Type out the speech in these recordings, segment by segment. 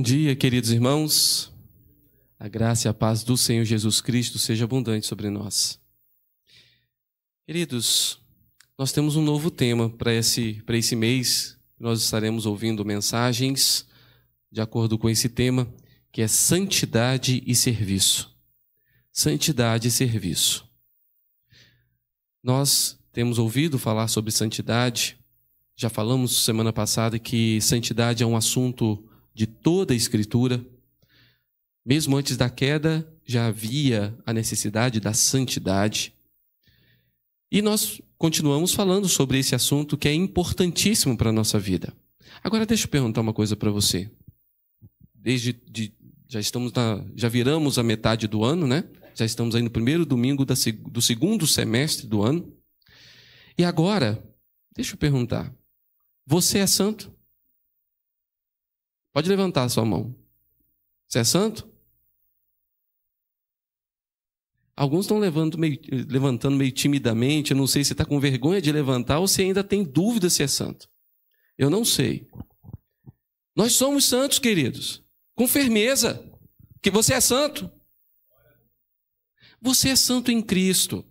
Bom dia, queridos irmãos. A graça e a paz do Senhor Jesus Cristo seja abundante sobre nós. Queridos, nós temos um novo tema para esse, esse mês. Nós estaremos ouvindo mensagens de acordo com esse tema, que é santidade e serviço. Santidade e serviço. Nós temos ouvido falar sobre santidade. Já falamos semana passada que santidade é um assunto de toda a Escritura. Mesmo antes da queda, já havia a necessidade da santidade. E nós continuamos falando sobre esse assunto que é importantíssimo para a nossa vida. Agora, deixa eu perguntar uma coisa para você. Desde de, já estamos na, já viramos a metade do ano, né? Já estamos aí no primeiro domingo da, do segundo semestre do ano. E agora, deixa eu perguntar: você é santo? Pode levantar a sua mão. Você é santo? Alguns estão levantando meio, levantando meio timidamente. Eu não sei se está com vergonha de levantar ou se ainda tem dúvida se é santo. Eu não sei. Nós somos santos, queridos. Com firmeza. Que você é santo. Você é santo em Cristo.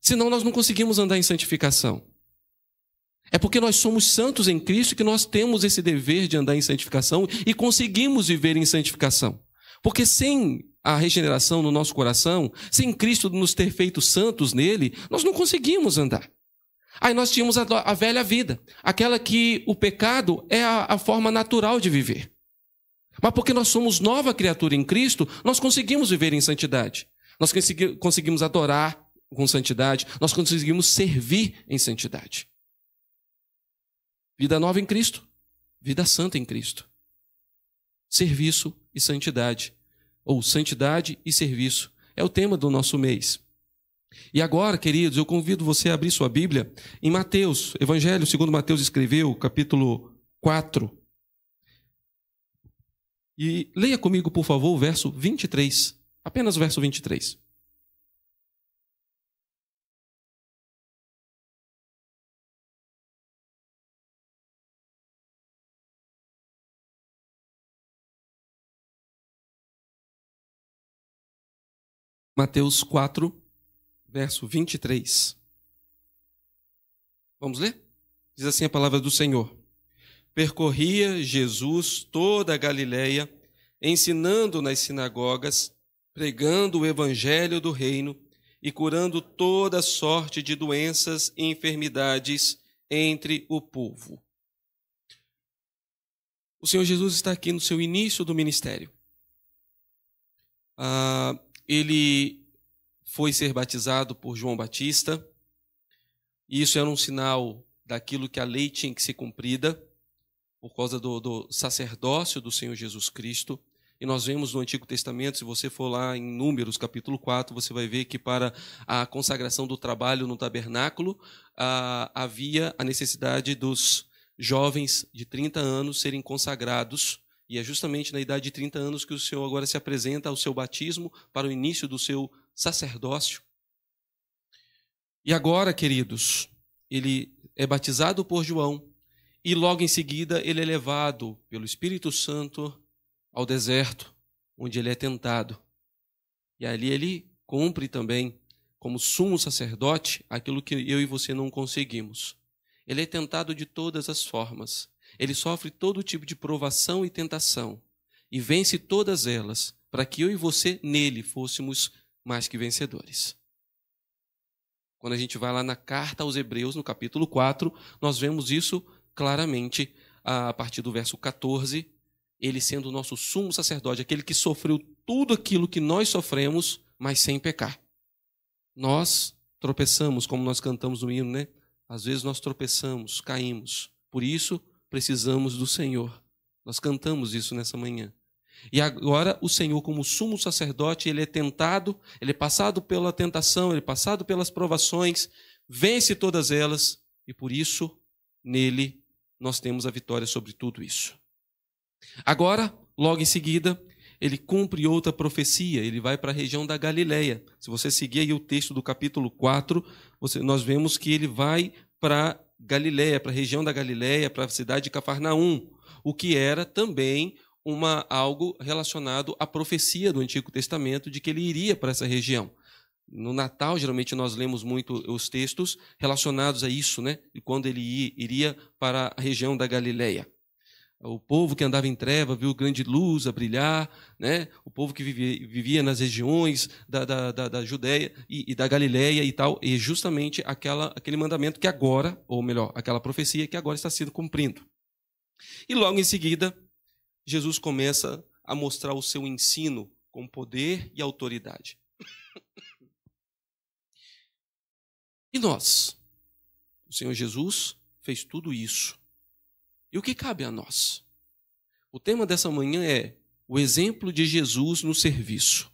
Senão nós não conseguimos andar em santificação. É porque nós somos santos em Cristo que nós temos esse dever de andar em santificação e conseguimos viver em santificação. Porque sem a regeneração no nosso coração, sem Cristo nos ter feito santos nele, nós não conseguimos andar. Aí nós tínhamos a, a velha vida, aquela que o pecado é a, a forma natural de viver. Mas porque nós somos nova criatura em Cristo, nós conseguimos viver em santidade. Nós conseguimos adorar com santidade, nós conseguimos servir em santidade. Vida nova em Cristo, vida santa em Cristo. Serviço e santidade, ou santidade e serviço, é o tema do nosso mês. E agora, queridos, eu convido você a abrir sua Bíblia em Mateus, Evangelho segundo Mateus escreveu, capítulo 4. E leia comigo, por favor, o verso 23. Apenas o verso 23. Mateus 4, verso 23. Vamos ler? Diz assim a palavra do Senhor. Percorria Jesus toda a Galileia, ensinando nas sinagogas, pregando o evangelho do reino e curando toda sorte de doenças e enfermidades entre o povo. O Senhor Jesus está aqui no seu início do ministério. Ah, ele foi ser batizado por João Batista. E isso era um sinal daquilo que a lei tinha que ser cumprida, por causa do, do sacerdócio do Senhor Jesus Cristo. E nós vemos no Antigo Testamento, se você for lá em Números, capítulo 4, você vai ver que para a consagração do trabalho no tabernáculo ah, havia a necessidade dos jovens de 30 anos serem consagrados e é justamente na idade de 30 anos que o Senhor agora se apresenta ao seu batismo para o início do seu sacerdócio. E agora, queridos, ele é batizado por João e logo em seguida ele é levado pelo Espírito Santo ao deserto, onde ele é tentado. E ali ele cumpre também, como sumo sacerdote, aquilo que eu e você não conseguimos. Ele é tentado de todas as formas. Ele sofre todo tipo de provação e tentação e vence todas elas, para que eu e você nele fôssemos mais que vencedores. Quando a gente vai lá na carta aos Hebreus, no capítulo 4, nós vemos isso claramente a partir do verso 14, ele sendo o nosso sumo sacerdote, aquele que sofreu tudo aquilo que nós sofremos, mas sem pecar. Nós tropeçamos, como nós cantamos no hino, né? Às vezes nós tropeçamos, caímos. Por isso, precisamos do Senhor. Nós cantamos isso nessa manhã. E agora o Senhor, como sumo sacerdote, ele é tentado, ele é passado pela tentação, ele é passado pelas provações, vence todas elas, e por isso, nele, nós temos a vitória sobre tudo isso. Agora, logo em seguida, ele cumpre outra profecia, ele vai para a região da Galileia. Se você seguir aí o texto do capítulo 4, você, nós vemos que ele vai para Galiléia, para a região da Galiléia, para a cidade de Cafarnaum, o que era também uma, algo relacionado à profecia do Antigo Testamento de que ele iria para essa região. No Natal, geralmente nós lemos muito os textos relacionados a isso, né? E quando ele iria para a região da Galileia. O povo que andava em treva viu grande luz a brilhar, né? o povo que vivia, vivia nas regiões da, da, da, da Judéia e, e, da Galiléia e tal, e justamente aquela, aquele mandamento que agora, ou melhor, aquela profecia que agora está sendo cumprindo. E logo em seguida, Jesus começa a mostrar o seu ensino com poder e autoridade. E nós? O Senhor Jesus fez tudo isso e o que cabe a nós? O tema dessa manhã é o exemplo de Jesus no serviço.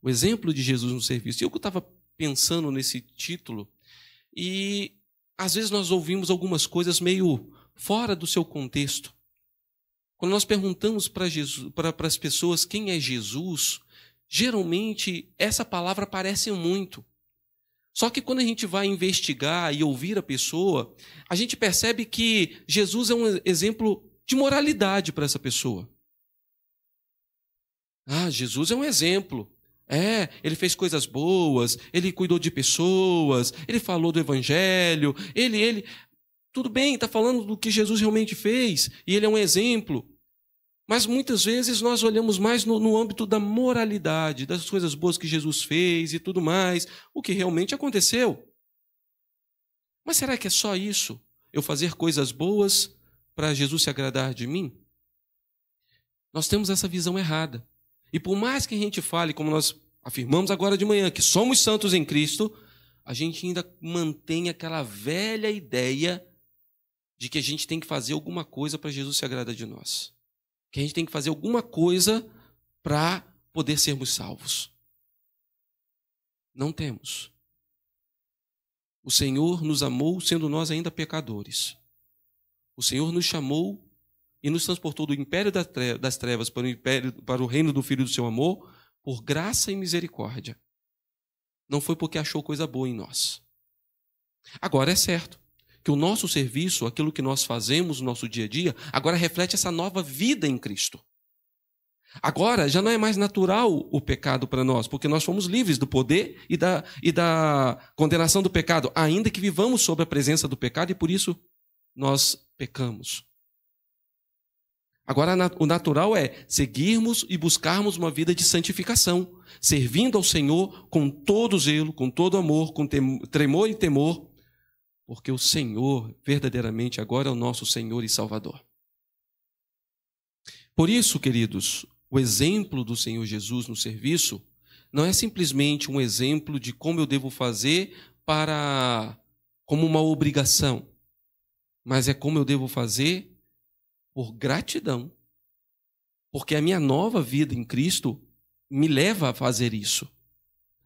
O exemplo de Jesus no serviço. Eu estava pensando nesse título e às vezes nós ouvimos algumas coisas meio fora do seu contexto. Quando nós perguntamos para para as pessoas quem é Jesus, geralmente essa palavra aparece muito. Só que quando a gente vai investigar e ouvir a pessoa, a gente percebe que Jesus é um exemplo de moralidade para essa pessoa. Ah, Jesus é um exemplo. É, ele fez coisas boas, ele cuidou de pessoas, ele falou do evangelho, ele, ele. Tudo bem, está falando do que Jesus realmente fez, e ele é um exemplo. Mas muitas vezes nós olhamos mais no, no, âmbito da moralidade, das coisas boas que Jesus fez e tudo mais, o que realmente aconteceu. Mas será que é só isso? Eu fazer coisas boas para Jesus se agradar de mim? Nós temos essa visão errada. E por mais que a gente fale, como nós afirmamos agora de manhã, que somos santos em Cristo, a gente ainda mantém aquela velha ideia de que a gente tem que fazer alguma coisa para Jesus se agradar de nós que a gente tem que fazer alguma coisa para poder sermos salvos. Não temos. O Senhor nos amou sendo nós ainda pecadores. O Senhor nos chamou e nos transportou do império das trevas para o, império, para o reino do Filho do seu amor por graça e misericórdia. Não foi porque achou coisa boa em nós. Agora é certo que o nosso serviço, aquilo que nós fazemos no nosso dia a dia, agora reflete essa nova vida em Cristo. Agora já não é mais natural o pecado para nós, porque nós fomos livres do poder e da, e da condenação do pecado, ainda que vivamos sob a presença do pecado e por isso nós pecamos. Agora, o natural é seguirmos e buscarmos uma vida de santificação, servindo ao Senhor com todo zelo, com todo amor, com tremor e temor, porque o Senhor verdadeiramente agora é o nosso Senhor e Salvador. Por isso, queridos, o exemplo do Senhor Jesus no serviço não é simplesmente um exemplo de como eu devo fazer para como uma obrigação, mas é como eu devo fazer por gratidão. Porque a minha nova vida em Cristo me leva a fazer isso.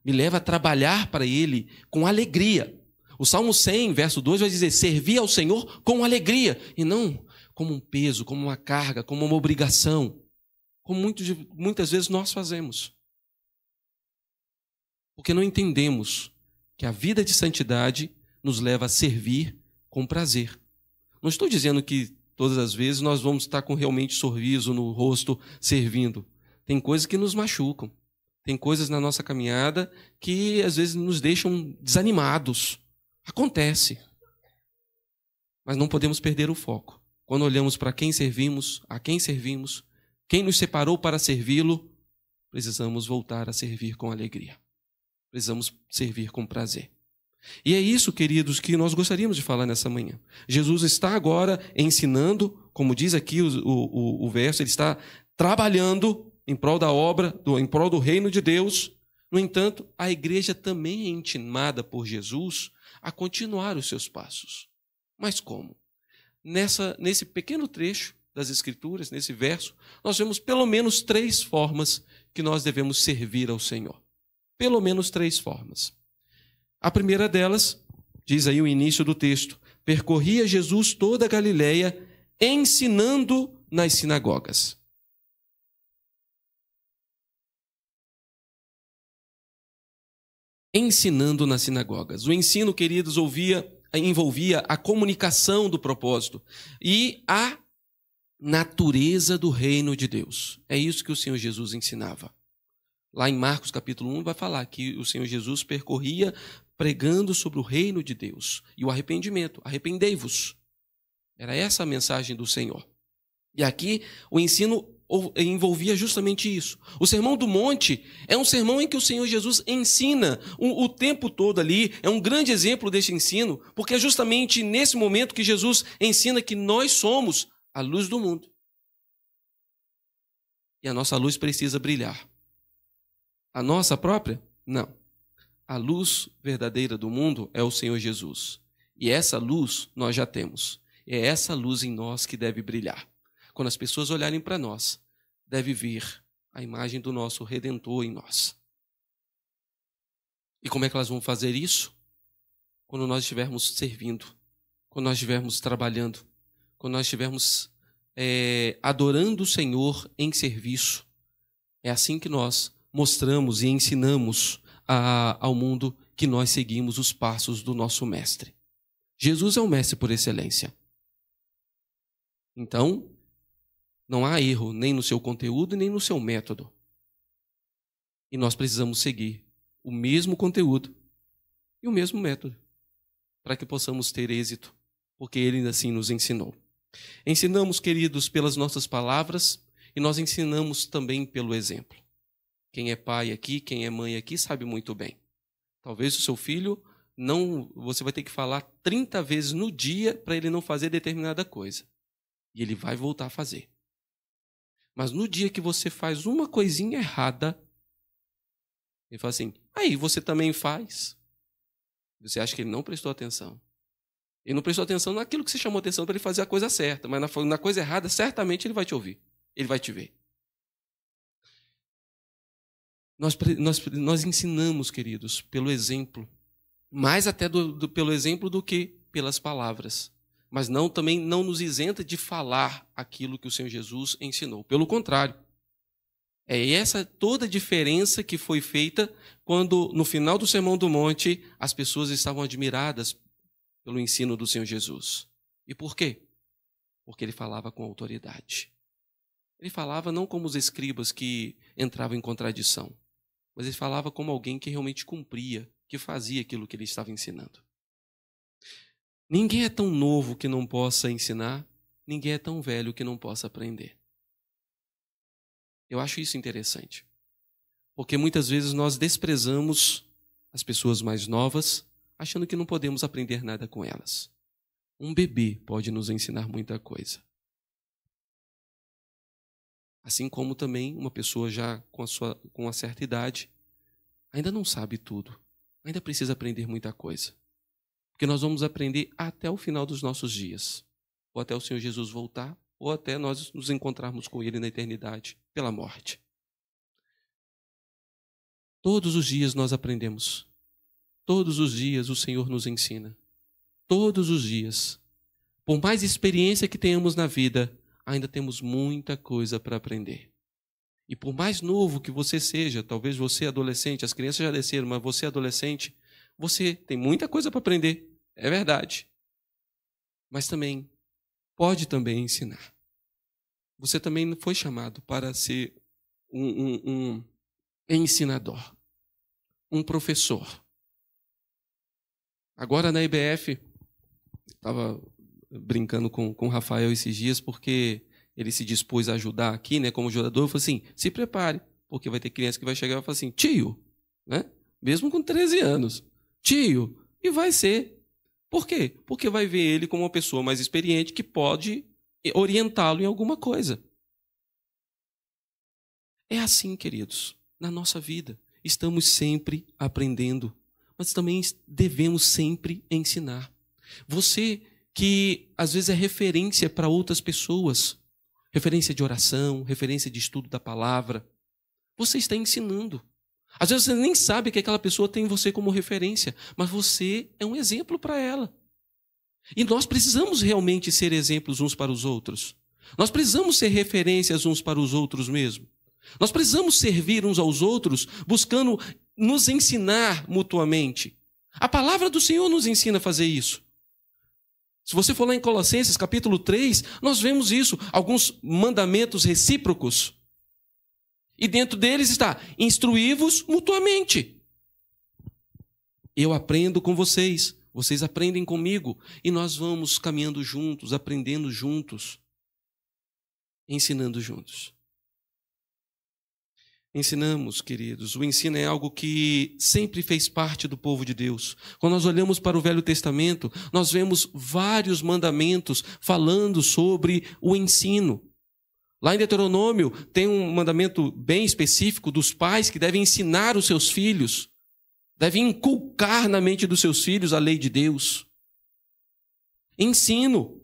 Me leva a trabalhar para ele com alegria. O Salmo 100, verso 2 vai dizer: servir ao Senhor com alegria, e não como um peso, como uma carga, como uma obrigação, como muitas vezes nós fazemos. Porque não entendemos que a vida de santidade nos leva a servir com prazer. Não estou dizendo que todas as vezes nós vamos estar com realmente sorriso no rosto servindo. Tem coisas que nos machucam. Tem coisas na nossa caminhada que às vezes nos deixam desanimados. Acontece. Mas não podemos perder o foco. Quando olhamos para quem servimos, a quem servimos, quem nos separou para servi-lo, precisamos voltar a servir com alegria. Precisamos servir com prazer. E é isso, queridos, que nós gostaríamos de falar nessa manhã. Jesus está agora ensinando, como diz aqui o, o, o verso, ele está trabalhando em prol da obra, do, em prol do reino de Deus. No entanto, a igreja também é intimada por Jesus a continuar os seus passos. Mas como? Nessa, nesse pequeno trecho das Escrituras, nesse verso, nós vemos pelo menos três formas que nós devemos servir ao Senhor. Pelo menos três formas. A primeira delas, diz aí o início do texto: percorria Jesus toda a Galiléia, ensinando nas sinagogas. Ensinando nas sinagogas. O ensino, queridos, ouvia, envolvia a comunicação do propósito e a natureza do reino de Deus. É isso que o Senhor Jesus ensinava. Lá em Marcos capítulo 1 vai falar que o Senhor Jesus percorria pregando sobre o reino de Deus e o arrependimento. Arrependei-vos. Era essa a mensagem do Senhor. E aqui o ensino envolvia justamente isso. O Sermão do Monte é um sermão em que o Senhor Jesus ensina o, o, tempo todo ali, é um grande exemplo desse ensino, porque é justamente nesse momento que Jesus ensina que nós somos a luz do mundo. E a nossa luz precisa brilhar. A nossa própria? Não. A luz verdadeira do mundo é o Senhor Jesus. E essa luz nós já temos. É essa luz em nós que deve brilhar. Quando as pessoas olharem para nós, deve vir a imagem do nosso redentor em nós. E como é que elas vão fazer isso? Quando nós estivermos servindo, quando nós estivermos trabalhando, quando nós estivermos é, adorando o Senhor em serviço. É assim que nós mostramos e ensinamos a, ao mundo que nós seguimos os passos do nosso Mestre. Jesus é o Mestre por excelência. Então, não há erro nem no seu conteúdo nem no seu método. E nós precisamos seguir o mesmo conteúdo e o mesmo método para que possamos ter êxito, porque ele assim nos ensinou. Ensinamos, queridos, pelas nossas palavras e nós ensinamos também pelo exemplo. Quem é pai aqui, quem é mãe aqui, sabe muito bem. Talvez o seu filho não, você vai ter que falar 30 vezes no dia para ele não fazer determinada coisa. E ele vai voltar a fazer. Mas no dia que você faz uma coisinha errada, ele fala assim: aí você também faz. Você acha que ele não prestou atenção. Ele não prestou atenção naquilo que você chamou atenção para ele fazer a coisa certa, mas na, na coisa errada, certamente ele vai te ouvir. Ele vai te ver. Nós, nós, nós ensinamos, queridos, pelo exemplo, mais até do, do, pelo exemplo do que pelas palavras mas não também não nos isenta de falar aquilo que o Senhor Jesus ensinou. Pelo contrário, é essa toda a diferença que foi feita quando, no final do Sermão do Monte, as pessoas estavam admiradas pelo ensino do Senhor Jesus. E por quê? Porque ele falava com autoridade. Ele falava não como os escribas que entravam em contradição, mas ele falava como alguém que realmente cumpria, que fazia aquilo que ele estava ensinando. Ninguém é tão novo que não possa ensinar, ninguém é tão velho que não possa aprender. Eu acho isso interessante. Porque muitas vezes nós desprezamos as pessoas mais novas, achando que não podemos aprender nada com elas. Um bebê pode nos ensinar muita coisa. Assim como também uma pessoa já com, a sua, com uma certa idade ainda não sabe tudo, ainda precisa aprender muita coisa. Porque nós vamos aprender até o final dos nossos dias, ou até o Senhor Jesus voltar, ou até nós nos encontrarmos com Ele na eternidade, pela morte. Todos os dias nós aprendemos. Todos os dias o Senhor nos ensina. Todos os dias. Por mais experiência que tenhamos na vida, ainda temos muita coisa para aprender. E por mais novo que você seja, talvez você adolescente, as crianças já desceram, mas você adolescente, você tem muita coisa para aprender. É verdade. Mas também pode também ensinar. Você também foi chamado para ser um, um, um ensinador, um professor. Agora na IBF, estava brincando com, com o Rafael esses dias, porque ele se dispôs a ajudar aqui, né, como jogador, eu falei assim, se prepare, porque vai ter criança que vai chegar e falar assim, tio, né, mesmo com 13 anos, tio, e vai ser. Por quê? Porque vai ver ele como uma pessoa mais experiente que pode orientá-lo em alguma coisa. É assim, queridos, na nossa vida. Estamos sempre aprendendo, mas também devemos sempre ensinar. Você que às vezes é referência para outras pessoas, referência de oração, referência de estudo da palavra, você está ensinando. Às vezes você nem sabe que aquela pessoa tem você como referência, mas você é um exemplo para ela. E nós precisamos realmente ser exemplos uns para os outros. Nós precisamos ser referências uns para os outros mesmo. Nós precisamos servir uns aos outros, buscando nos ensinar mutuamente. A palavra do Senhor nos ensina a fazer isso. Se você for lá em Colossenses capítulo 3, nós vemos isso, alguns mandamentos recíprocos. E dentro deles está: instruí-vos mutuamente. Eu aprendo com vocês, vocês aprendem comigo, e nós vamos caminhando juntos, aprendendo juntos, ensinando juntos. Ensinamos, queridos, o ensino é algo que sempre fez parte do povo de Deus. Quando nós olhamos para o Velho Testamento, nós vemos vários mandamentos falando sobre o ensino. Lá em Deuteronômio tem um mandamento bem específico dos pais que devem ensinar os seus filhos, devem inculcar na mente dos seus filhos a lei de Deus. Ensino.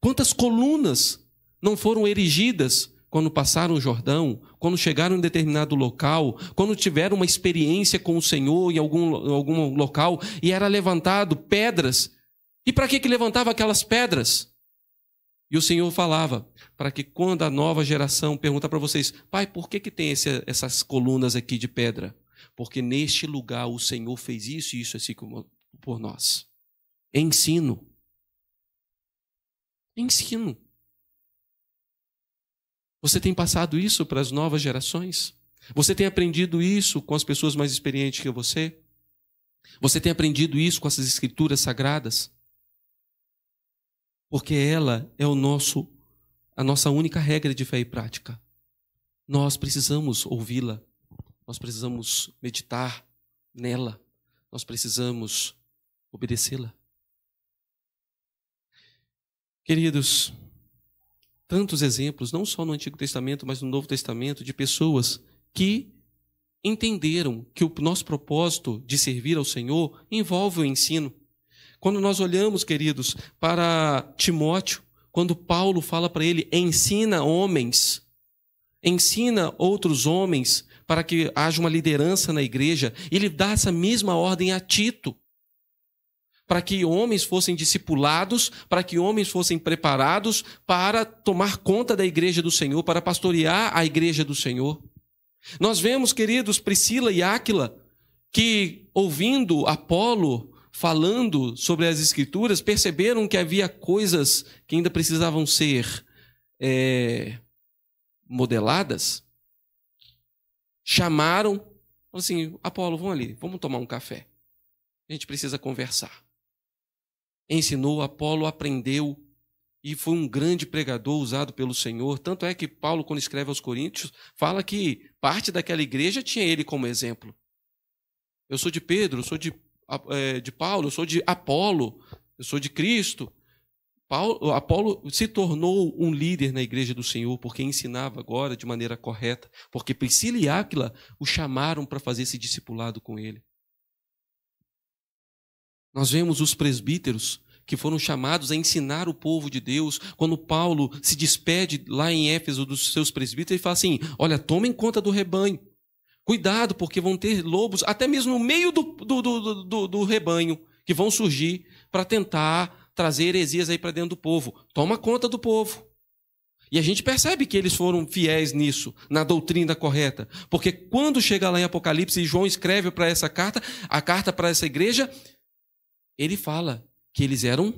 Quantas colunas não foram erigidas quando passaram o Jordão, quando chegaram em determinado local, quando tiveram uma experiência com o Senhor em algum, em algum local e era levantado pedras. E para que, que levantava aquelas pedras? E o Senhor falava, para que quando a nova geração pergunta para vocês, pai, por que, que tem esse, essas colunas aqui de pedra? Porque neste lugar o Senhor fez isso e isso assim como por nós. Ensino. Ensino. Você tem passado isso para as novas gerações? Você tem aprendido isso com as pessoas mais experientes que você? Você tem aprendido isso com essas escrituras sagradas? Porque ela é o nosso a nossa única regra de fé e prática. Nós precisamos ouvi-la. Nós precisamos meditar nela. Nós precisamos obedecê-la. Queridos, tantos exemplos, não só no Antigo Testamento, mas no Novo Testamento, de pessoas que entenderam que o nosso propósito de servir ao Senhor envolve o ensino. Quando nós olhamos, queridos, para Timóteo, quando Paulo fala para ele, ensina homens, ensina outros homens para que haja uma liderança na igreja, ele dá essa mesma ordem a Tito. Para que homens fossem discipulados, para que homens fossem preparados para tomar conta da igreja do Senhor, para pastorear a igreja do Senhor. Nós vemos, queridos, Priscila e Áquila, que ouvindo Apolo falando sobre as Escrituras, perceberam que havia coisas que ainda precisavam ser é, modeladas. Chamaram, assim, Apolo, vamos ali, vamos tomar um café. A gente precisa conversar. Ensinou, Apolo aprendeu e foi um grande pregador usado pelo Senhor. Tanto é que Paulo, quando escreve aos Coríntios, fala que parte daquela igreja tinha ele como exemplo. Eu sou de Pedro, eu sou de de Paulo, eu sou de Apolo, eu sou de Cristo. Paulo, Apolo se tornou um líder na igreja do Senhor porque ensinava agora de maneira correta, porque Priscila e Áquila o chamaram para fazer esse discipulado com ele. Nós vemos os presbíteros que foram chamados a ensinar o povo de Deus. Quando Paulo se despede lá em Éfeso dos seus presbíteros, ele fala assim: Olha, tomem conta do rebanho. Cuidado, porque vão ter lobos, até mesmo no meio do, do, do, do, do rebanho, que vão surgir para tentar trazer heresias aí para dentro do povo. Toma conta do povo. E a gente percebe que eles foram fiéis nisso, na doutrina correta. Porque quando chega lá em Apocalipse e João escreve para essa carta, a carta para essa igreja, ele fala que eles eram,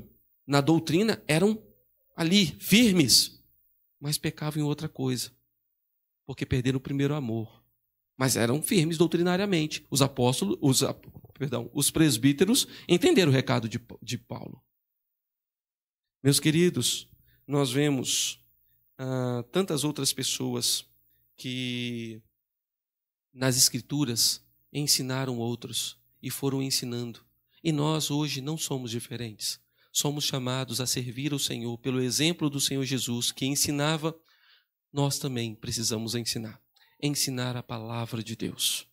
na doutrina, eram ali, firmes, mas pecavam em outra coisa. Porque perderam o primeiro amor mas eram firmes doutrinariamente. Os apóstolos, os, perdão, os presbíteros entenderam o recado de, de Paulo. Meus queridos, nós vemos ah, tantas outras pessoas que nas escrituras ensinaram outros e foram ensinando. E nós hoje não somos diferentes. Somos chamados a servir ao Senhor pelo exemplo do Senhor Jesus, que ensinava, nós também precisamos ensinar ensinar a palavra de Deus.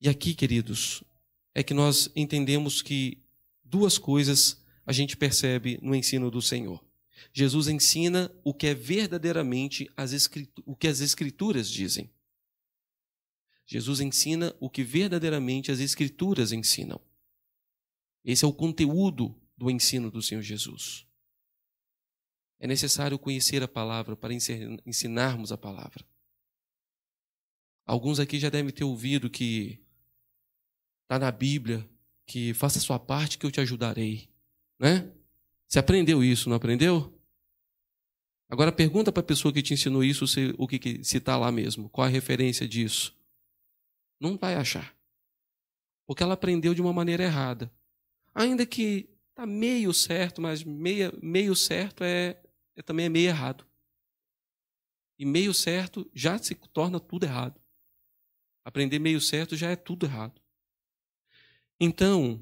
E aqui, queridos, é que nós entendemos que duas coisas a gente percebe no ensino do Senhor. Jesus ensina o que é verdadeiramente as o que as escrituras dizem. Jesus ensina o que verdadeiramente as escrituras ensinam. Esse é o conteúdo do ensino do Senhor Jesus. É necessário conhecer a palavra para ensinarmos a palavra. Alguns aqui já devem ter ouvido que está na Bíblia que faça a sua parte que eu te ajudarei. Né? Você aprendeu isso, não aprendeu? Agora pergunta para a pessoa que te ensinou isso se, o que, se está lá mesmo. Qual a referência disso? Não vai achar. Porque ela aprendeu de uma maneira errada. Ainda que está meio certo, mas meia, meio certo é, é também é meio errado. E meio certo já se torna tudo errado. Aprender meio certo já é tudo errado. Então,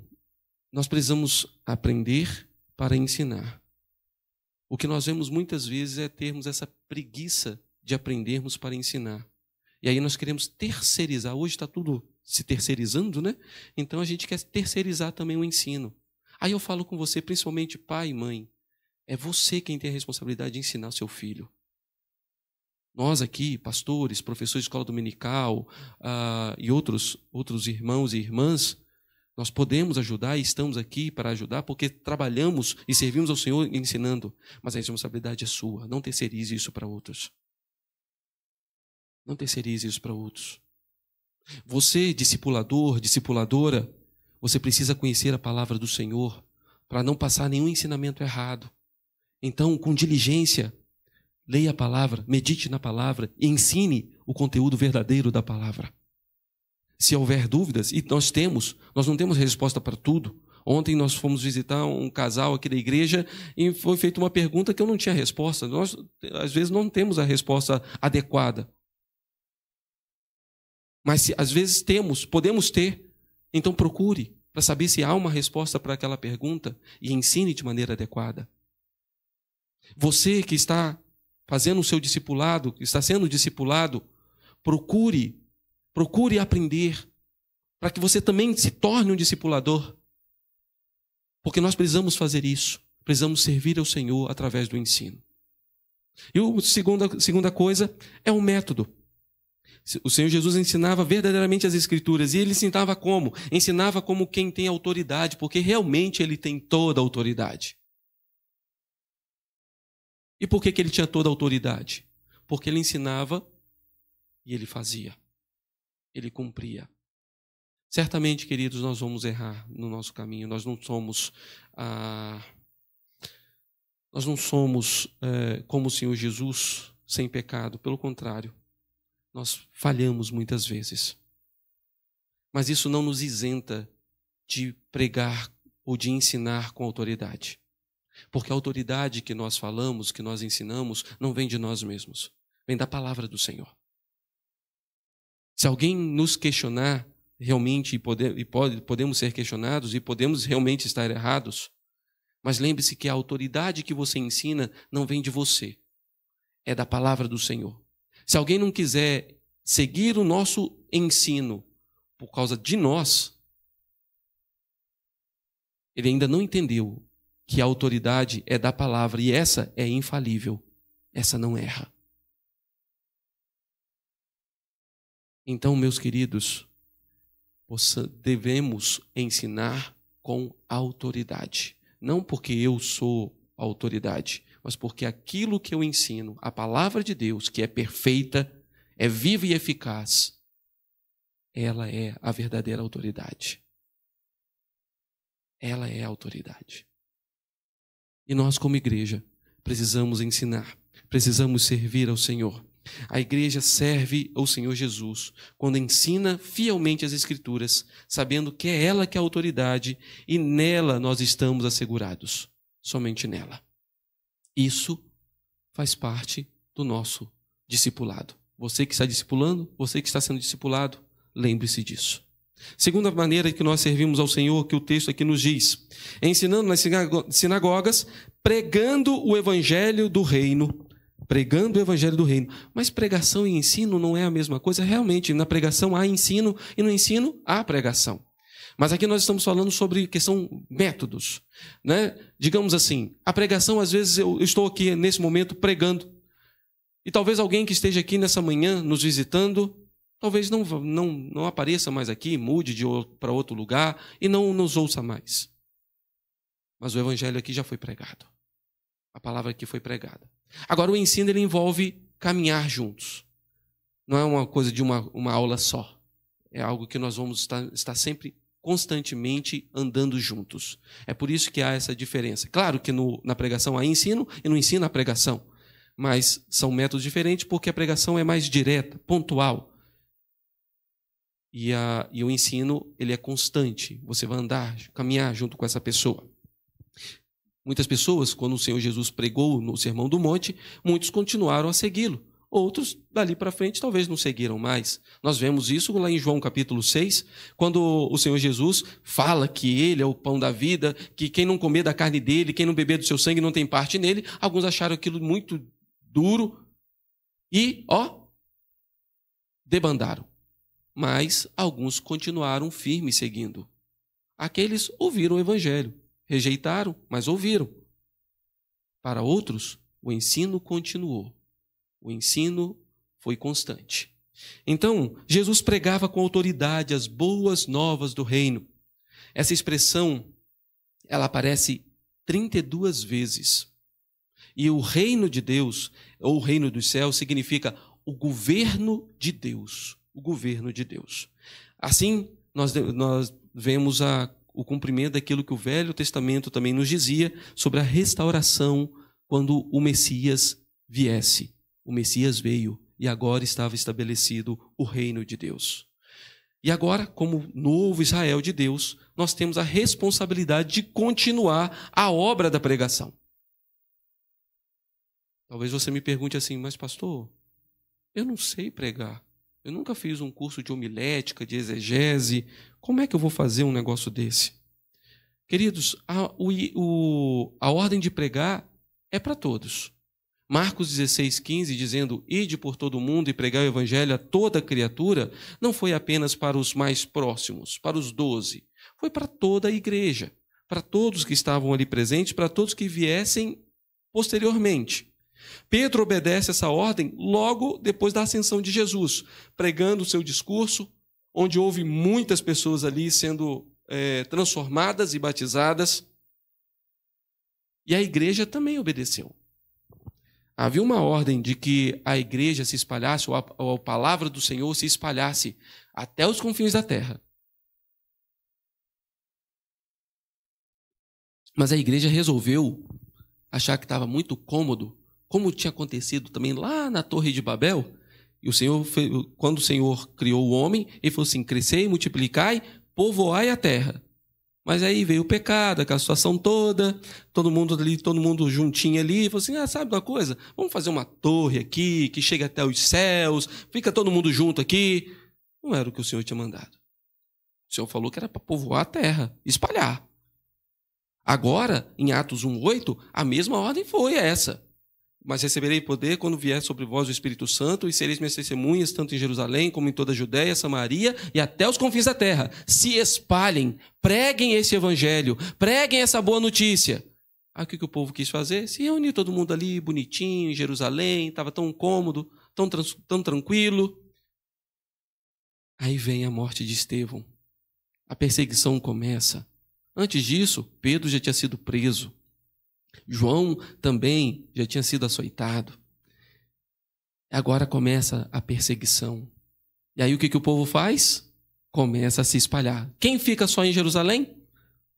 nós precisamos aprender para ensinar. O que nós vemos muitas vezes é termos essa preguiça de aprendermos para ensinar. E aí nós queremos terceirizar. Hoje está tudo se terceirizando, né? Então a gente quer terceirizar também o ensino. Aí eu falo com você, principalmente pai e mãe. É você quem tem a responsabilidade de ensinar seu filho. Nós aqui, pastores, professores de escola dominical uh, e outros, outros irmãos e irmãs, nós podemos ajudar e estamos aqui para ajudar porque trabalhamos e servimos ao Senhor ensinando. Mas a responsabilidade é sua. Não terceirize isso para outros. Não terceirize isso para outros. Você, discipulador, discipuladora, você precisa conhecer a palavra do Senhor para não passar nenhum ensinamento errado. Então, com diligência, leia a palavra, medite na palavra e ensine o conteúdo verdadeiro da palavra. Se houver dúvidas, e nós temos, nós não temos resposta para tudo. Ontem nós fomos visitar um casal aqui da igreja e foi feita uma pergunta que eu não tinha resposta. Nós, às vezes, não temos a resposta adequada. Mas se, às vezes temos, podemos ter, então procure para saber se há uma resposta para aquela pergunta e ensine de maneira adequada. Você que está fazendo o seu discipulado, está sendo discipulado, procure Procure aprender para que você também se torne um discipulador. Porque nós precisamos fazer isso. Precisamos servir ao Senhor através do ensino. E a segunda, segunda coisa é o método. O Senhor Jesus ensinava verdadeiramente as Escrituras. E ele ensinava como? Ensinava como quem tem autoridade, porque realmente ele tem toda a autoridade. E por que, que ele tinha toda a autoridade? Porque ele ensinava e ele fazia ele cumpria. Certamente, queridos, nós vamos errar no nosso caminho. Nós não somos, ah, nós não somos é, como o Senhor Jesus sem pecado. Pelo contrário, nós falhamos muitas vezes. Mas isso não nos isenta de pregar ou de ensinar com autoridade. Porque a autoridade que nós falamos, que nós ensinamos, não vem de nós mesmos, vem da palavra do Senhor. Se alguém nos questionar realmente, e, pode, e pode, podemos ser questionados e podemos realmente estar errados, mas lembre-se que a autoridade que você ensina não vem de você, é da palavra do Senhor. Se alguém não quiser seguir o nosso ensino por causa de nós, ele ainda não entendeu que a autoridade é da palavra e essa é infalível, essa não erra. Então, meus queridos, devemos ensinar com autoridade. Não porque eu sou autoridade, mas porque aquilo que eu ensino, a palavra de Deus, que é perfeita, é viva e eficaz, ela é a verdadeira autoridade. Ela é a autoridade. E nós, como igreja, precisamos ensinar, precisamos servir ao Senhor. A igreja serve ao Senhor Jesus quando ensina fielmente as Escrituras, sabendo que é ela que é a autoridade e nela nós estamos assegurados, somente nela. Isso faz parte do nosso discipulado. Você que está discipulando, você que está sendo discipulado, lembre-se disso. Segunda maneira que nós servimos ao Senhor, que o texto aqui nos diz, ensinando nas sinagogas, pregando o evangelho do reino pregando o evangelho do reino. Mas pregação e ensino não é a mesma coisa. Realmente, na pregação há ensino e no ensino há pregação. Mas aqui nós estamos falando sobre questão métodos, né? Digamos assim, a pregação às vezes eu estou aqui nesse momento pregando e talvez alguém que esteja aqui nessa manhã nos visitando, talvez não não não apareça mais aqui, mude de para outro lugar e não nos ouça mais. Mas o evangelho aqui já foi pregado. A palavra aqui foi pregada. Agora, o ensino ele envolve caminhar juntos. Não é uma coisa de uma, uma aula só. É algo que nós vamos estar, estar sempre constantemente andando juntos. É por isso que há essa diferença. Claro que no, na pregação há ensino e no ensino há pregação, mas são métodos diferentes porque a pregação é mais direta, pontual. E, a, e o ensino ele é constante. Você vai andar, caminhar junto com essa pessoa. Muitas pessoas, quando o Senhor Jesus pregou no Sermão do Monte, muitos continuaram a segui-lo. Outros, dali para frente, talvez não seguiram mais. Nós vemos isso lá em João capítulo 6, quando o Senhor Jesus fala que Ele é o pão da vida, que quem não comer da carne dele, quem não beber do seu sangue não tem parte nele. Alguns acharam aquilo muito duro e, ó, debandaram. Mas alguns continuaram firmes seguindo. Aqueles ouviram o evangelho, rejeitaram, mas ouviram. Para outros, o ensino continuou o ensino foi constante. Então, Jesus pregava com autoridade as boas novas do reino. Essa expressão, ela aparece 32 vezes. E o reino de Deus, ou o reino dos céus, significa o governo de Deus. O governo de Deus. Assim, nós, nós vemos a, o cumprimento daquilo que o Velho Testamento também nos dizia sobre a restauração quando o Messias viesse o Messias veio e agora estava estabelecido o reino de Deus. E agora, como novo Israel de Deus, nós temos a responsabilidade de continuar a obra da pregação. Talvez você me pergunte assim, mas pastor, eu não sei pregar. Eu nunca fiz um curso de homilética, de exegese. Como é que eu vou fazer um negócio desse? Queridos, a, o, o, a ordem de pregar é para todos. Marcos 16, 15, dizendo: Ide por todo o mundo e pregai o evangelho a toda criatura, não foi apenas para os mais próximos, para os doze. Foi para toda a igreja, para todos que estavam ali presentes, para todos que viessem posteriormente. Pedro obedece essa ordem logo depois da ascensão de Jesus, pregando o seu discurso, onde houve muitas pessoas ali sendo é, transformadas e batizadas. E a igreja também obedeceu. Havia uma ordem de que a igreja se espalhasse, ou a, ou a palavra do Senhor se espalhasse até os confins da terra. Mas a igreja resolveu achar que estava muito cômodo, como tinha acontecido também lá na Torre de Babel. E o Senhor, quando o Senhor criou o homem, ele falou assim: crescei, multiplicai, povoai a terra. Mas aí veio o pecado, aquela situação toda, todo mundo ali, todo mundo juntinho ali, falou assim: ah, sabe uma coisa? Vamos fazer uma torre aqui, que chega até os céus, fica todo mundo junto aqui. Não era o que o Senhor tinha mandado. O Senhor falou que era para povoar a terra, espalhar. Agora, em Atos 1,8, a mesma ordem foi essa. Mas receberei poder quando vier sobre vós o Espírito Santo, e sereis minhas testemunhas, tanto em Jerusalém como em toda a Judéia, Samaria e até os confins da terra. Se espalhem, preguem esse evangelho, preguem essa boa notícia. Aí o que, que o povo quis fazer? Se reunir todo mundo ali, bonitinho, em Jerusalém, estava tão cômodo, tão, tão tranquilo. Aí vem a morte de Estevão. A perseguição começa. Antes disso, Pedro já tinha sido preso. João também já tinha sido açoitado. Agora começa a perseguição. E aí o que, que o povo faz? Começa a se espalhar. Quem fica só em Jerusalém?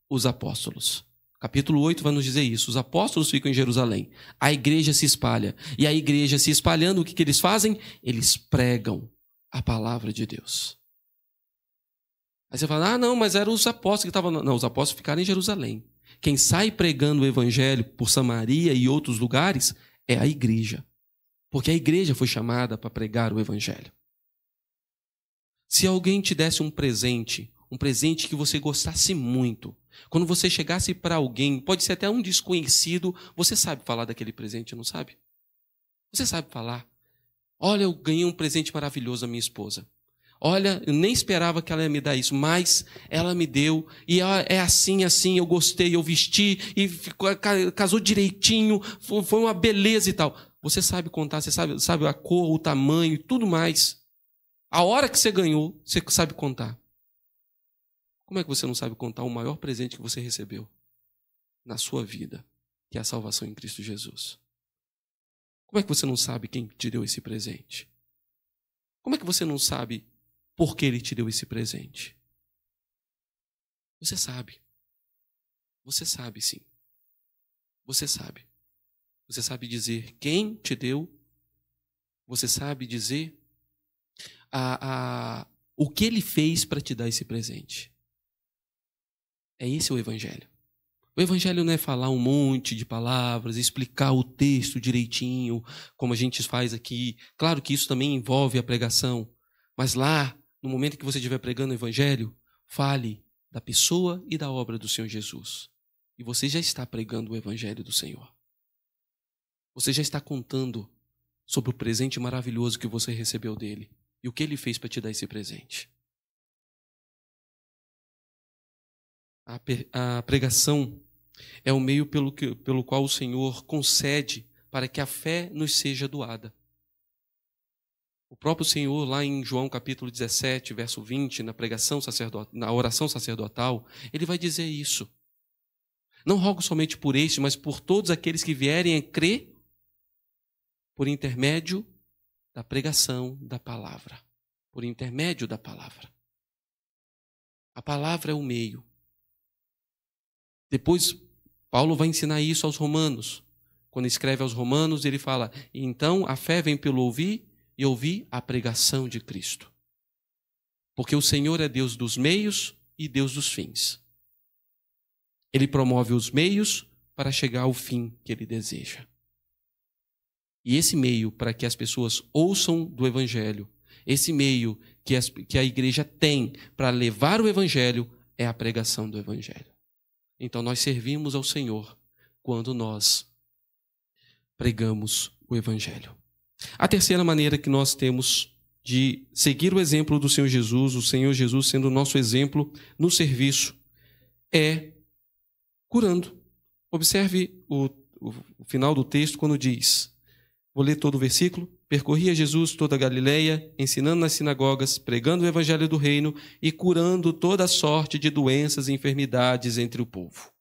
Os apóstolos. Capítulo 8 vai nos dizer isso. Os apóstolos ficam em Jerusalém. A igreja se espalha. E a igreja se espalhando, o que, que eles fazem? Eles pregam a palavra de Deus. Aí você fala, ah, não, mas eram os apóstolos que estavam. Não, os apóstolos ficaram em Jerusalém. Quem sai pregando o evangelho por Samaria e outros lugares é a igreja. Porque a igreja foi chamada para pregar o evangelho. Se alguém te desse um presente, um presente que você gostasse muito, quando você chegasse para alguém, pode ser até um desconhecido, você sabe falar daquele presente, não sabe? Você sabe falar. Olha, eu ganhei um presente maravilhoso da minha esposa. Olha, eu nem esperava que ela ia me dar isso, mas ela me deu, e é assim, assim, eu gostei, eu vesti, e ficou, casou direitinho, foi uma beleza e tal. Você sabe contar, você sabe, sabe a cor, o tamanho e tudo mais. A hora que você ganhou, você sabe contar. Como é que você não sabe contar o maior presente que você recebeu na sua vida, que é a salvação em Cristo Jesus? Como é que você não sabe quem te deu esse presente? Como é que você não sabe por que ele te deu esse presente? Você sabe. Você sabe sim. Você sabe. Você sabe dizer quem te deu. Você sabe dizer a, a, o que ele fez para te dar esse presente. É esse o Evangelho. O Evangelho não é falar um monte de palavras, explicar o texto direitinho, como a gente faz aqui. Claro que isso também envolve a pregação. Mas lá, no momento que você estiver pregando o Evangelho, fale da pessoa e da obra do Senhor Jesus. E você já está pregando o Evangelho do Senhor. Você já está contando sobre o presente maravilhoso que você recebeu dele e o que ele fez para te dar esse presente. A pregação é o meio pelo, que, pelo qual o Senhor concede para que a fé nos seja doada. O próprio Senhor, lá em João capítulo 17, verso 20, na pregação sacerdotal, na oração sacerdotal, ele vai dizer isso. Não rogo somente por este, mas por todos aqueles que vierem a crer por intermédio da pregação da palavra. Por intermédio da palavra. A palavra é o meio. Depois, Paulo vai ensinar isso aos romanos. Quando escreve aos romanos, ele fala: então a fé vem pelo ouvir e ouvir a pregação de Cristo. Porque o Senhor é Deus dos meios e Deus dos fins. Ele promove os meios para chegar ao fim que ele deseja. E esse meio para que as pessoas ouçam do Evangelho, esse meio que, as, que a igreja tem para levar o Evangelho é a pregação do Evangelho. Então nós servimos ao Senhor quando nós pregamos o Evangelho. A terceira maneira que nós temos de seguir o exemplo do Senhor Jesus, o Senhor Jesus sendo o nosso exemplo no serviço, é curando. Observe o, o, final do texto quando diz: vou ler todo o versículo. Percorria Jesus toda a Galileia, ensinando nas sinagogas, pregando o evangelho do reino e curando toda sorte de doenças e enfermidades entre o povo.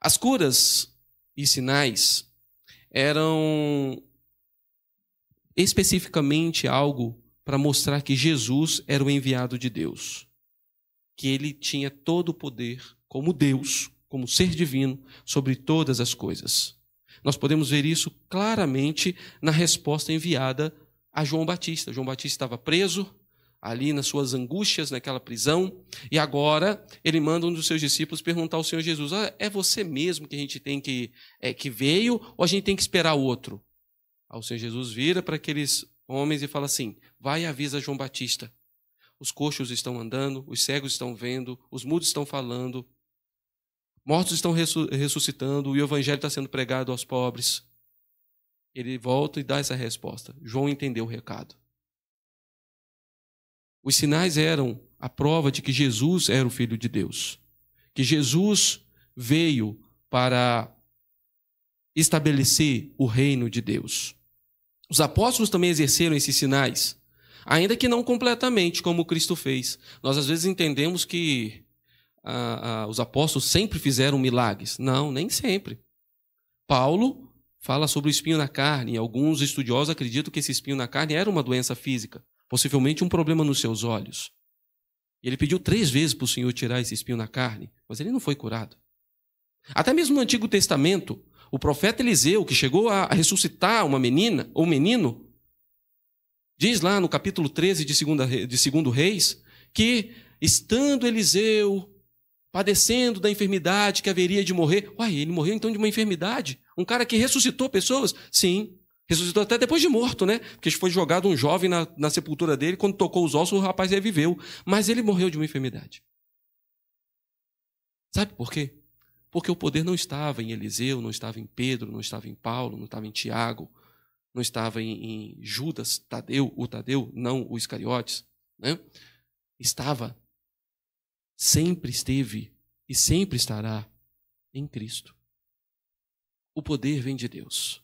As curas e sinais eram especificamente algo para mostrar que Jesus era o enviado de Deus, que ele tinha todo o poder como Deus, como ser divino, sobre todas as coisas. Nós podemos ver isso claramente na resposta enviada a João Batista. João Batista estava preso ali nas suas angústias, naquela prisão, e agora ele manda um dos seus discípulos perguntar ao Senhor Jesus: ah, é você mesmo que a gente tem que é, que veio ou a gente tem que esperar outro? Aí o Senhor Jesus vira para aqueles homens e fala assim: vai e avisa João Batista. Os coxos estão andando, os cegos estão vendo, os mudos estão falando, mortos estão ressuscitando, e o evangelho está sendo pregado aos pobres. Ele volta e dá essa resposta. João entendeu o recado. Os sinais eram a prova de que Jesus era o Filho de Deus, que Jesus veio para estabelecer o reino de Deus. Os apóstolos também exerceram esses sinais, ainda que não completamente, como Cristo fez. Nós às vezes entendemos que ah, ah, os apóstolos sempre fizeram milagres. Não, nem sempre. Paulo fala sobre o espinho na carne. Alguns estudiosos acreditam que esse espinho na carne era uma doença física, possivelmente um problema nos seus olhos. Ele pediu três vezes para o Senhor tirar esse espinho na carne, mas ele não foi curado. Até mesmo no Antigo Testamento, o profeta Eliseu, que chegou a ressuscitar uma menina ou menino, diz lá no capítulo 13 de, segunda, de Segundo Reis, que estando Eliseu padecendo da enfermidade que haveria de morrer, uai, ele morreu então de uma enfermidade? Um cara que ressuscitou pessoas? Sim, ressuscitou até depois de morto, né? Porque foi jogado um jovem na, na sepultura dele, quando tocou os ossos, o rapaz reviveu. Mas ele morreu de uma enfermidade. Sabe por quê? Porque o poder não estava em Eliseu, não estava em Pedro, não estava em Paulo, não estava em Tiago, não estava em, em Judas, Tadeu, o Tadeu, não o Iscariotes. Né? Estava, sempre esteve e sempre estará em Cristo. O poder vem de Deus.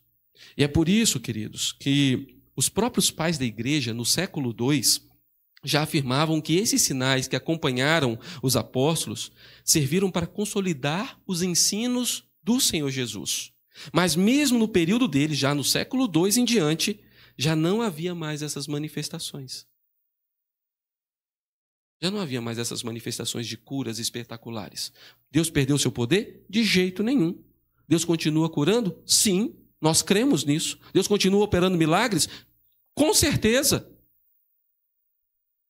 E é por isso, queridos, que os próprios pais da igreja, no século II, já afirmavam que esses sinais que acompanharam os apóstolos serviram para consolidar os ensinos do Senhor Jesus. Mas mesmo no período dele, já no século II em diante, já não havia mais essas manifestações. Já não havia mais essas manifestações de curas espetaculares. Deus perdeu seu poder? De jeito nenhum. Deus continua curando? Sim, nós cremos nisso. Deus continua operando milagres? Com certeza.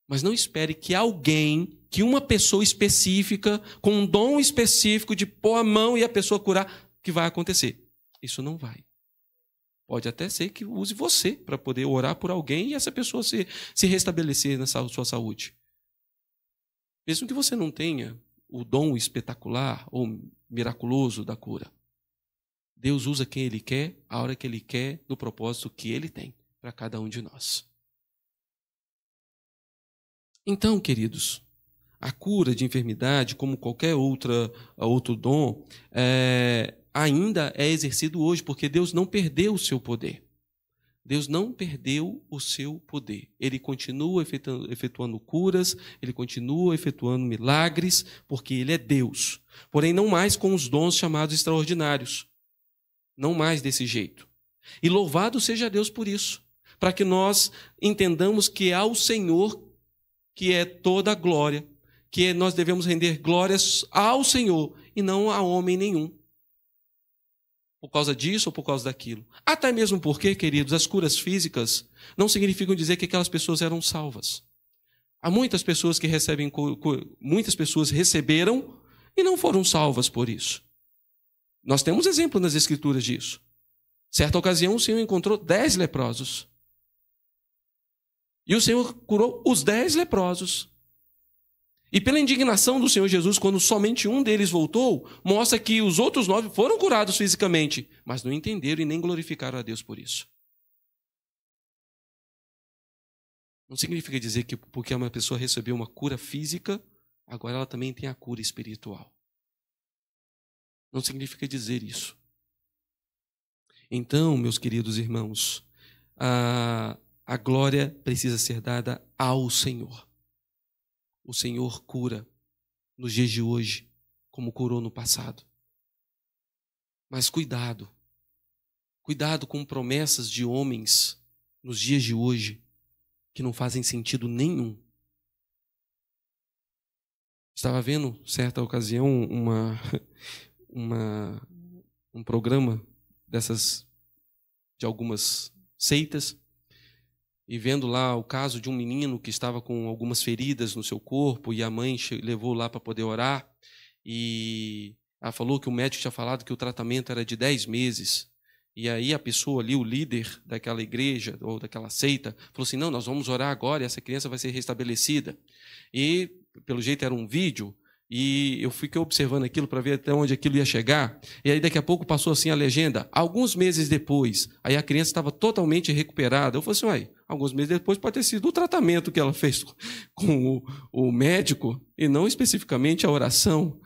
Mas não espere que alguém, que uma pessoa específica, com um dom específico de pôr a mão e a pessoa curar, que vai acontecer. Isso não vai. Pode até ser que use você para poder orar por alguém e essa pessoa se, se restabelecer na sua saúde. Mesmo que você não tenha o dom espetacular ou miraculoso da cura. Deus usa quem Ele quer, a hora que Ele quer, no propósito que Ele tem para cada um de nós. Então, queridos, a cura de enfermidade, como qualquer outra, outro dom, é, ainda é exercido hoje, porque Deus não perdeu o seu poder. Deus não perdeu o seu poder. Ele continua efetuando, efetuando, curas, ele continua efetuando milagres, porque ele é Deus. Porém, não mais com os dons chamados extraordinários. Não mais desse jeito. E louvado seja Deus por isso, para que nós entendamos que é ao Senhor que é toda a glória, que nós devemos render glórias ao Senhor e não a homem nenhum por causa disso ou por causa daquilo. Até mesmo porque, queridos, as curas físicas não significam dizer que aquelas pessoas eram salvas. Há muitas pessoas que recebem, muitas pessoas receberam e não foram salvas por isso. Nós temos exemplo nas escrituras disso. Certa ocasião, o Senhor encontrou dez leprosos. E o Senhor curou os dez leprosos. E pela indignação do Senhor Jesus, quando somente um deles voltou, mostra que os outros nove foram curados fisicamente, mas não entenderam e nem glorificaram a Deus por isso. Não significa dizer que porque uma pessoa recebeu uma cura física, agora ela também tem a cura espiritual. Não significa dizer isso. Então, meus queridos irmãos, a, a glória precisa ser dada ao Senhor o Senhor cura nos dias de hoje, como curou no passado. Mas cuidado, cuidado com promessas de homens nos dias de hoje que não fazem sentido nenhum. Estava vendo, certa ocasião, uma, uma, um programa dessas, de algumas seitas, e vendo lá o caso de um menino que estava com algumas feridas no seu corpo e a mãe levou lá para poder orar e ela falou que o médico tinha falado que o tratamento era de 10 meses. E aí a pessoa ali, o líder daquela igreja ou daquela seita, falou assim: "Não, nós vamos orar agora e essa criança vai ser restabelecida". E pelo jeito era um vídeo e eu fiquei observando aquilo para ver até onde aquilo ia chegar. E aí daqui a pouco passou assim a legenda. Alguns meses depois, aí a criança estava totalmente recuperada. Eu falei assim, uai, alguns meses depois pode ter sido o tratamento que ela fez com o, o médico e não especificamente a oração.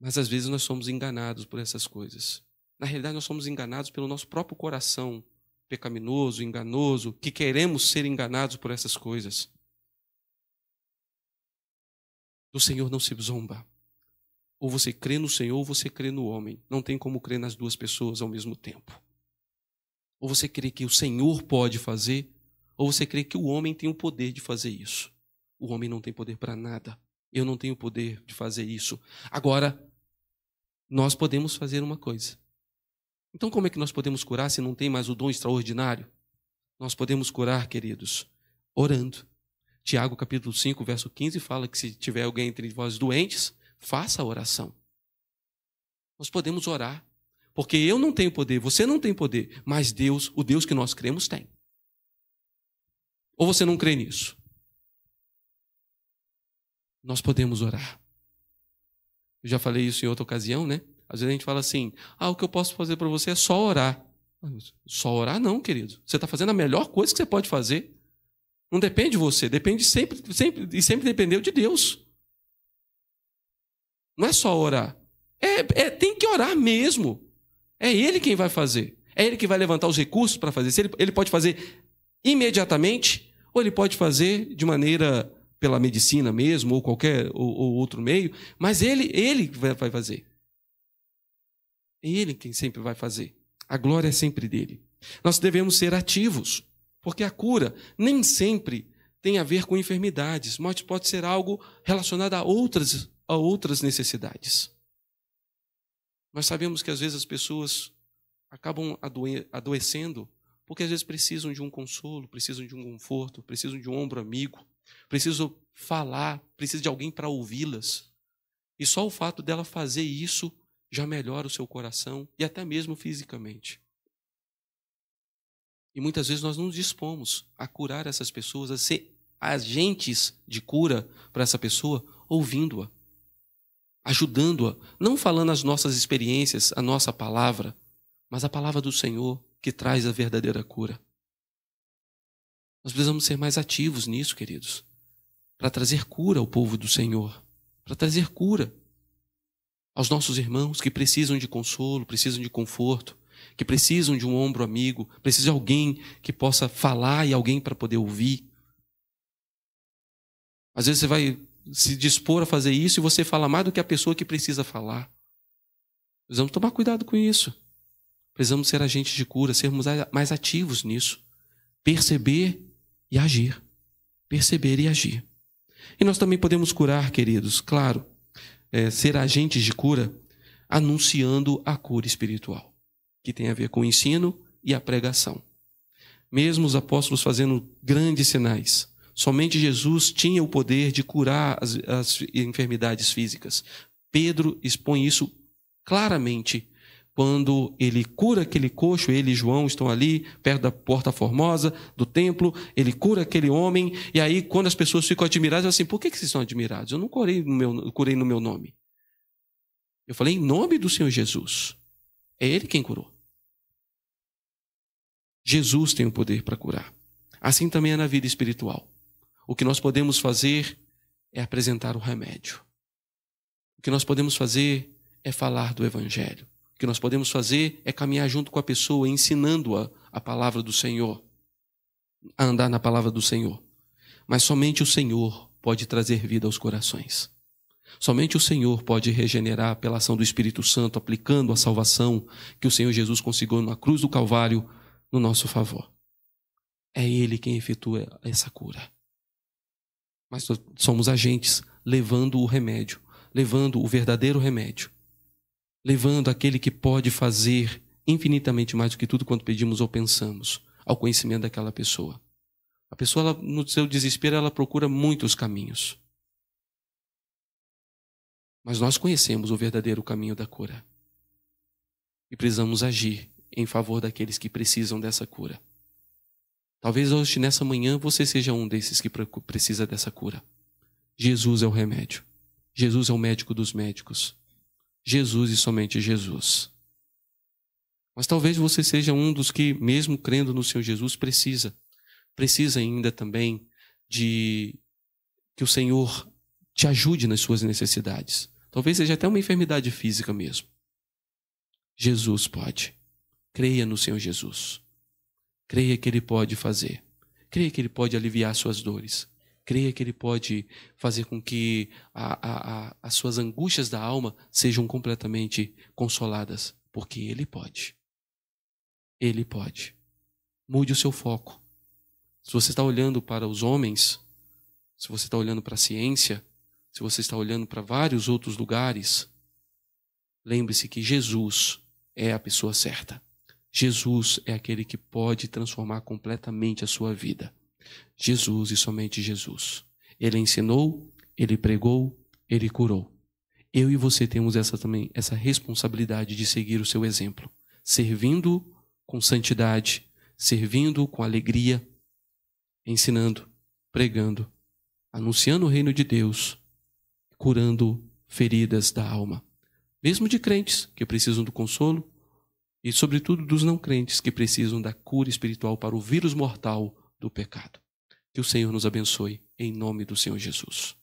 Mas às vezes nós somos enganados por essas coisas. Na realidade, nós somos enganados pelo nosso próprio coração pecaminoso, enganoso, que queremos ser enganados por essas coisas. Do Senhor não se zomba. Ou você crê no Senhor ou você crê no homem. Não tem como crer nas duas pessoas ao mesmo tempo. Ou você crê que o Senhor pode fazer, ou você crê que o homem tem o poder de fazer isso. O homem não tem poder para nada. Eu não tenho poder de fazer isso. Agora, nós podemos fazer uma coisa. Então, como é que nós podemos curar se não tem mais o dom extraordinário? Nós podemos curar, queridos, orando. Tiago capítulo 5, verso 15 fala que se tiver alguém entre vós doentes, faça a oração. Nós podemos orar, porque eu não tenho poder, você não tem poder, mas Deus, o Deus que nós cremos, tem. Ou você não crê nisso? Nós podemos orar. Eu já falei isso em outra ocasião, né? Às vezes a gente fala assim: ah, o que eu posso fazer para você é só orar. Só orar, não, querido. Você está fazendo a melhor coisa que você pode fazer. Não depende de você, depende sempre, sempre e sempre dependeu de Deus. Não é só orar. É, é, tem que orar mesmo. É Ele quem vai fazer. É Ele que vai levantar os recursos para fazer. Ele, ele pode fazer imediatamente, ou ele pode fazer de maneira pela medicina mesmo, ou qualquer ou, ou outro meio, mas Ele, Ele vai fazer. É Ele quem sempre vai fazer. A glória é sempre dele. Nós devemos ser ativos. Porque a cura nem sempre tem a ver com enfermidades, mas pode ser algo relacionado a outras, a outras necessidades. Nós sabemos que às vezes as pessoas acabam adoecendo porque às vezes precisam de um consolo, precisam de um conforto, precisam de um ombro amigo, precisam falar, precisam de alguém para ouvi-las. E só o fato dela fazer isso já melhora o seu coração e até mesmo fisicamente. E muitas vezes nós não nos dispomos a curar essas pessoas, a ser agentes de cura para essa pessoa, ouvindo-a, ajudando-a, não falando as nossas experiências, a nossa palavra, mas a palavra do Senhor que traz a verdadeira cura. Nós precisamos ser mais ativos nisso, queridos, para trazer cura ao povo do Senhor, para trazer cura aos nossos irmãos que precisam de consolo, precisam de conforto, que precisam de um ombro amigo, precisam de alguém que possa falar e alguém para poder ouvir. Às vezes você vai se dispor a fazer isso e você fala mais do que a pessoa que precisa falar. Precisamos tomar cuidado com isso. Precisamos ser agentes de cura, sermos mais ativos nisso. Perceber e agir. Perceber e agir. E nós também podemos curar, queridos, claro, é, ser agentes de cura, anunciando a cura espiritual, que tem a ver com o ensino e a pregação. Mesmo os apóstolos fazendo grandes sinais, somente Jesus tinha o poder de curar as, as enfermidades físicas. Pedro expõe isso claramente quando ele cura aquele coxo, ele e João estão ali, perto da porta formosa do templo, ele cura aquele homem, e aí quando as pessoas ficam admiradas, assim, por que, que vocês estão admirados? Eu não curei no, meu, curei no meu nome. Eu falei em nome do Senhor Jesus. É Ele quem curou. Jesus tem o poder para curar. Assim também é na vida espiritual. O que nós podemos fazer é apresentar o remédio. O que nós podemos fazer é falar do Evangelho. O que nós podemos fazer é caminhar junto com a pessoa, ensinando-a a palavra do Senhor, a andar na palavra do Senhor. Mas somente o Senhor pode trazer vida aos corações. Somente o Senhor pode regenerar pela ação do Espírito Santo, aplicando a salvação que o Senhor Jesus conseguiu na cruz do Calvário no nosso favor. É Ele quem efetua essa cura. Mas somos agentes levando o remédio, levando o verdadeiro remédio, levando aquele que pode fazer infinitamente mais do que tudo quanto pedimos ou pensamos ao conhecimento daquela pessoa. A pessoa, ela, no seu desespero, ela procura muitos caminhos. Mas nós conhecemos o verdadeiro caminho da cura. E precisamos agir em favor daqueles que precisam dessa cura. Talvez hoje, nessa manhã, você seja um desses que precisa dessa cura. Jesus é o remédio. Jesus é o médico dos médicos. Jesus e somente Jesus. Mas talvez você seja um dos que, mesmo crendo no Senhor Jesus, precisa. Precisa ainda também de que o Senhor te ajude nas suas necessidades. Talvez seja até uma enfermidade física mesmo. Jesus pode. Creia no Senhor Jesus. Creia que Ele pode fazer. Creia que Ele pode aliviar suas dores. Creia que Ele pode fazer com que a, a, a, as suas angústias da alma sejam completamente consoladas, porque Ele pode. Ele pode. Mude o seu foco. Se você está olhando para os homens, se você está olhando para a ciência, se você está olhando para vários outros lugares, lembre-se que Jesus é a pessoa certa. Jesus é aquele que pode transformar completamente a sua vida. Jesus e somente Jesus. Ele ensinou, ele pregou, ele curou. Eu e você temos essa também essa responsabilidade de seguir o seu exemplo, servindo com santidade, servindo com alegria, ensinando, pregando, anunciando o reino de Deus, curando feridas da alma, mesmo de crentes que precisam do consolo e sobretudo dos não crentes que precisam da cura espiritual para o vírus mortal do pecado. Que o Senhor nos abençoe, em nome do Senhor Jesus.